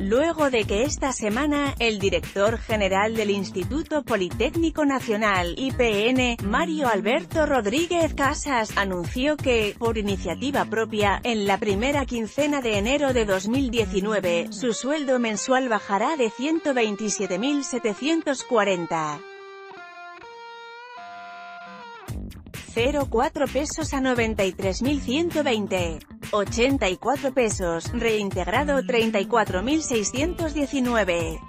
luego de que esta semana, el director general del Instituto Politécnico Nacional, IPN, Mario Alberto Rodríguez Casas, anunció que, por iniciativa propia, en la primera quincena de enero de 2019, su sueldo mensual bajará de 127.740. 0,4 pesos a 93.120. 84 pesos, reintegrado 34.619.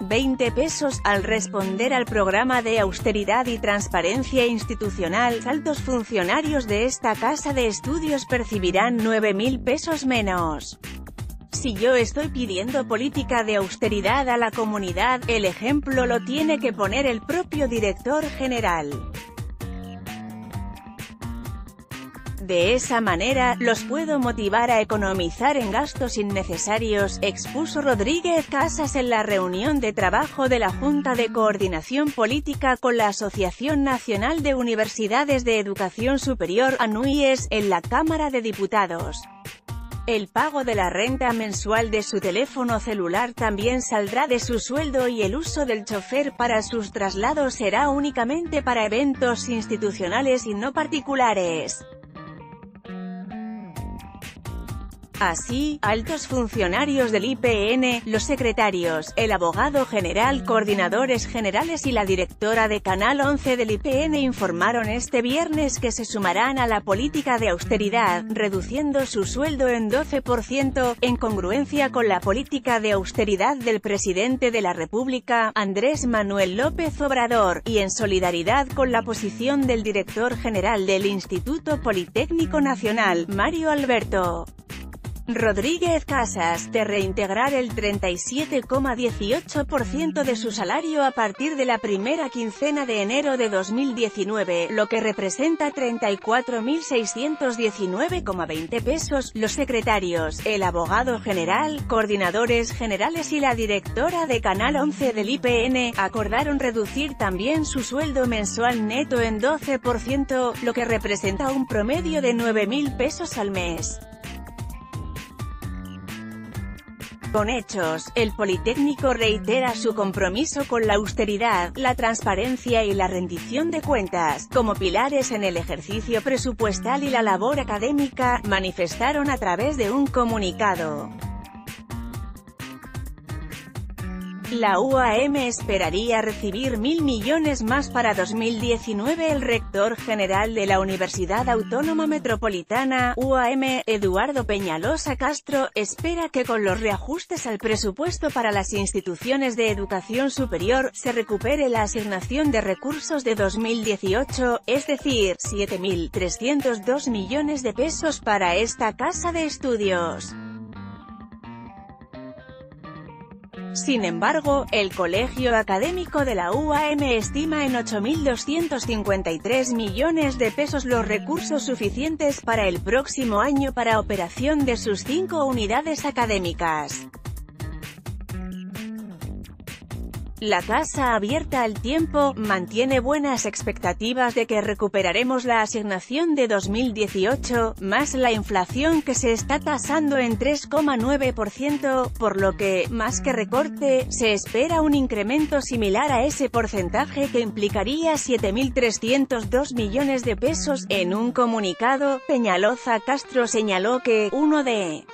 20 pesos, al responder al programa de austeridad y transparencia institucional, altos funcionarios de esta casa de estudios percibirán 9.000 pesos menos. Si yo estoy pidiendo política de austeridad a la comunidad, el ejemplo lo tiene que poner el propio director general. De esa manera, los puedo motivar a economizar en gastos innecesarios, expuso Rodríguez Casas en la reunión de trabajo de la Junta de Coordinación Política con la Asociación Nacional de Universidades de Educación Superior, ANUIES, en la Cámara de Diputados. El pago de la renta mensual de su teléfono celular también saldrá de su sueldo y el uso del chofer para sus traslados será únicamente para eventos institucionales y no particulares. Así, altos funcionarios del IPN, los secretarios, el abogado general, coordinadores generales y la directora de Canal 11 del IPN informaron este viernes que se sumarán a la política de austeridad, reduciendo su sueldo en 12%, en congruencia con la política de austeridad del presidente de la República, Andrés Manuel López Obrador, y en solidaridad con la posición del director general del Instituto Politécnico Nacional, Mario Alberto. Rodríguez Casas, de reintegrar el 37,18% de su salario a partir de la primera quincena de enero de 2019, lo que representa 34.619,20 pesos, los secretarios, el abogado general, coordinadores generales y la directora de Canal 11 del IPN, acordaron reducir también su sueldo mensual neto en 12%, lo que representa un promedio de 9.000 pesos al mes. Con hechos, el Politécnico reitera su compromiso con la austeridad, la transparencia y la rendición de cuentas, como pilares en el ejercicio presupuestal y la labor académica, manifestaron a través de un comunicado. La UAM esperaría recibir mil millones más para 2019 El rector general de la Universidad Autónoma Metropolitana, UAM, Eduardo Peñalosa Castro, espera que con los reajustes al presupuesto para las instituciones de educación superior, se recupere la asignación de recursos de 2018, es decir, 7.302 millones de pesos para esta casa de estudios. Sin embargo, el Colegio Académico de la UAM estima en 8.253 millones de pesos los recursos suficientes para el próximo año para operación de sus cinco unidades académicas. La Casa Abierta al Tiempo, mantiene buenas expectativas de que recuperaremos la asignación de 2018, más la inflación que se está tasando en 3,9%, por lo que, más que recorte, se espera un incremento similar a ese porcentaje que implicaría 7.302 millones de pesos. En un comunicado, Peñaloza Castro señaló que, uno de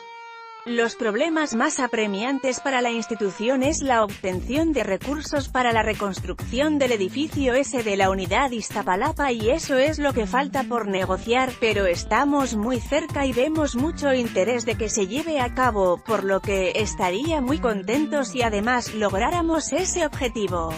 los problemas más apremiantes para la institución es la obtención de recursos para la reconstrucción del edificio S de la unidad Iztapalapa y eso es lo que falta por negociar, pero estamos muy cerca y vemos mucho interés de que se lleve a cabo, por lo que estaría muy contentos si además lográramos ese objetivo.